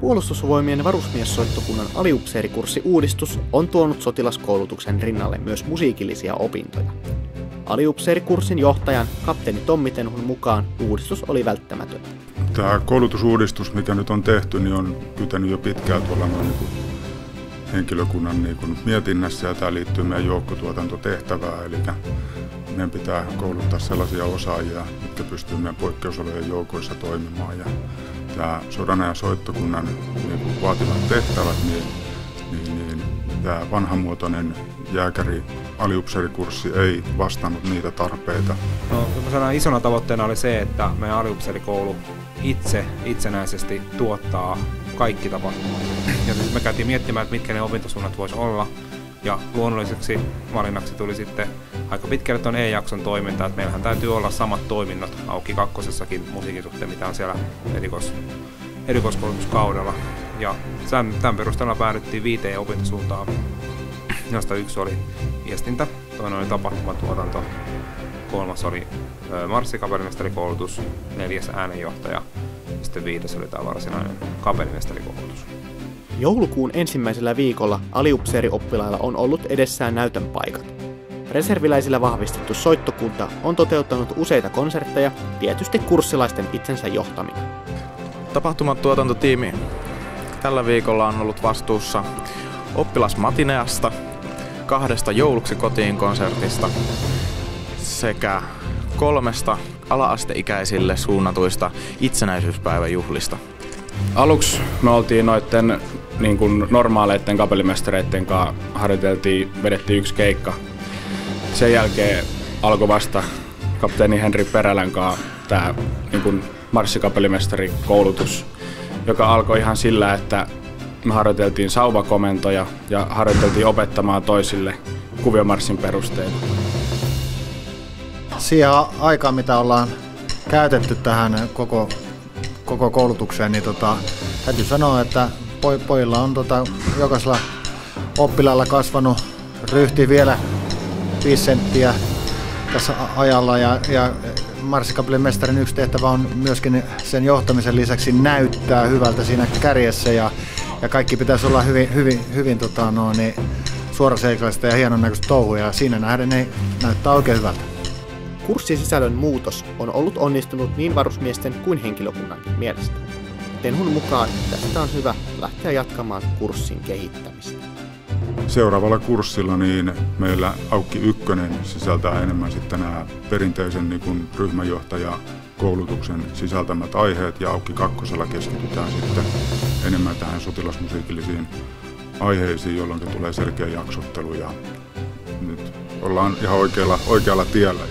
Puolustusvoimien varusmiessoittokunnan aliupseerikurssi uudistus on tuonut sotilaskoulutuksen rinnalle myös musiikillisia opintoja. Aliupseerikurssin johtajan kapteeni Tommi Tenhun mukaan uudistus oli välttämätön. Tämä koulutusuudistus, mikä nyt on tehty, niin on kytänyt jo pitkään tuolla noin niin kuin henkilökunnan niin kuin mietinnässä ja tämä liittyy meidän joukkotuotantotehtävään. Eli meidän pitää kouluttaa sellaisia osaajia, jotka pystyy meidän poikkeusolojen joukoissa toimimaan. Ja tämä ja soittokunnan niin kuin vaativat tehtävät, niin, niin, niin tämä vanhamuotoinen jääkäri aliupseerikurssi ei vastannut niitä tarpeita. No, sanon, isona tavoitteena oli se, että meidän aliupseerikoulu itse itsenäisesti tuottaa kaikki tapahtumat. Ja siis me käytiin miettimään, että mitkä ne opintosuunnat voisi olla. Ja luonnolliseksi valinnaksi tuli sitten aika pitkälle tuon E-jakson toiminta, että meillähän täytyy olla samat toiminnot auki kakkosessakin musiikin suhteen, mitä on siellä erikois, erikoiskoulutuskaudella. Ja tämän, tämän perusteella päädyttiin viiteen opintosuuntaan, josta yksi oli viestintä, toinen oli tapahtumatuotanto, kolmas oli marssikapellimestarikoulutus, neljäs äänenjohtaja ja sitten viides oli tämä varsinainen kapellimestarikoulutus. Joulukuun ensimmäisellä viikolla aliupseerioppilailla on ollut edessään näytön paikat. Reserviläisillä vahvistettu soittokunta on toteuttanut useita konsertteja, tietysti kurssilaisten itsensä johtamina. Tapahtumatuotantotiimi tällä viikolla on ollut vastuussa oppilasmatineasta, kahdesta jouluksi kotiin konsertista sekä kolmesta alaasteikäisille suunnatuista itsenäisyyspäiväjuhlista. Aluksi me oltiin noiden niin kuin normaaleiden kapellimestareiden kanssa harjoiteltiin, vedettiin yksi keikka. Sen jälkeen alkoi vasta kapteeni Henri Perälän kanssa tämä niin kuin marssikapellimestarin koulutus, joka alkoi ihan sillä, että me harjoiteltiin sauvakomentoja ja harjoiteltiin opettamaan toisille kuviomarssin perusteita. Siihen aikaan, mitä ollaan käytetty tähän koko, koko koulutukseen, niin tota, täytyy sanoa, että pojilla on tota, jokaisella oppilaalla kasvanut ryhti vielä 5 senttiä tässä ajalla ja, ja Marsikapelin mestarin yksi tehtävä on myöskin sen johtamisen lisäksi näyttää hyvältä siinä kärjessä ja, ja kaikki pitäisi olla hyvin, hyvin, hyvin tota, no, niin, suoraseikaista ja hienon näköistä touhuja ja siinä nähden ne näyttää oikein hyvältä. Kurssisisällön muutos on ollut onnistunut niin varusmiesten kuin henkilökunnankin mielestä. Tenhun mukaan tästä on hyvä lähteä jatkamaan kurssin kehittämistä. Seuraavalla kurssilla niin meillä Aukki Ykkönen sisältää enemmän sitten nämä perinteisen niin kuin ryhmäjohtaja koulutuksen sisältämät aiheet ja Aukki Kakkosella keskitytään sitten enemmän tähän sotilasmusiikillisiin aiheisiin, jolloin tulee selkeä jaksottelu ja nyt ollaan ihan oikealla, oikealla tiellä.